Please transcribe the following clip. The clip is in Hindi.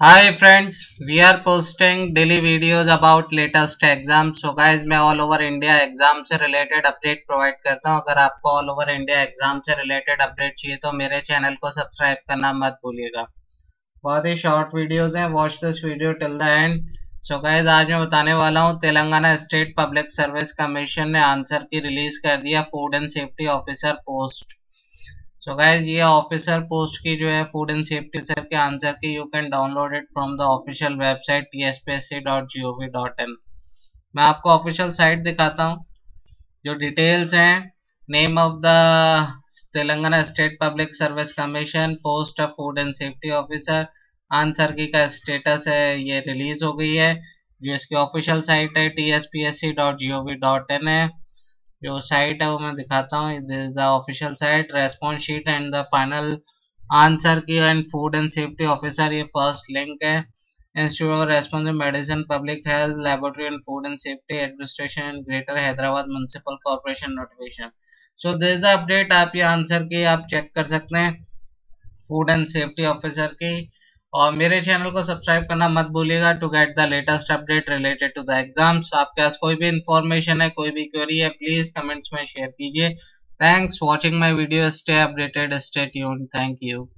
Hi friends, we are posting daily videos about latest exams. So guys, मैं all over India एग्ज़ाम से रिलेटेड अपडेट प्रोवाइड करता हूँ। अगर आपको all over India एग्ज़ाम से रिलेटेड अपडेट चाहिए तो मेरे चैनल को सब्सक्राइब करना मत भूलिएगा। बहुत ही शॉर्ट वीडियोस हैं। Watch this video till the end so guys आज मैं बताने वाला हूँ Telangana state public service commission ने आंसर की रिलीज़ कर दिया food and safety officer post so guys ये ऑफिसर पोस्ट की जो है फ़ूड एंड सेफ्टी सर के answer key you can download it from the official website in मैं आपको ऑफिशियल साइट दिखाता हूँ, जो डिटेल्स हैं name of the Telangana state public service commission post of food and safety officer answer key का स्टेटस है, ये रिलीज़ हो गई है, जो इसकी ऑफिशियल साइट है टी है। जो साइट है वो मैं दिखाता हूँ। Is the official site response sheet and the final answer key and food and safety officer ये फ़र्स्ट लिंक है। Institute of responsive medicine public health laboratory and food and safety administration greater Hyderabad municipal corporation notification so this the update आप ये आंसर की आप चेक कर सकते हैं। फ़ूड एंड सेफ्टी ऑफिसर की। और मेरे चैनल को सब्सक्राइब करना मत भूलिएगा to get the latest update related to the exams आपके पास कोई भी इंफॉर्मेशन है, कोई भी क्वेरी है प्लीज़ कमेंट्स में शेयर कीजिए. Thanks watching my video stay updated stay tune thank you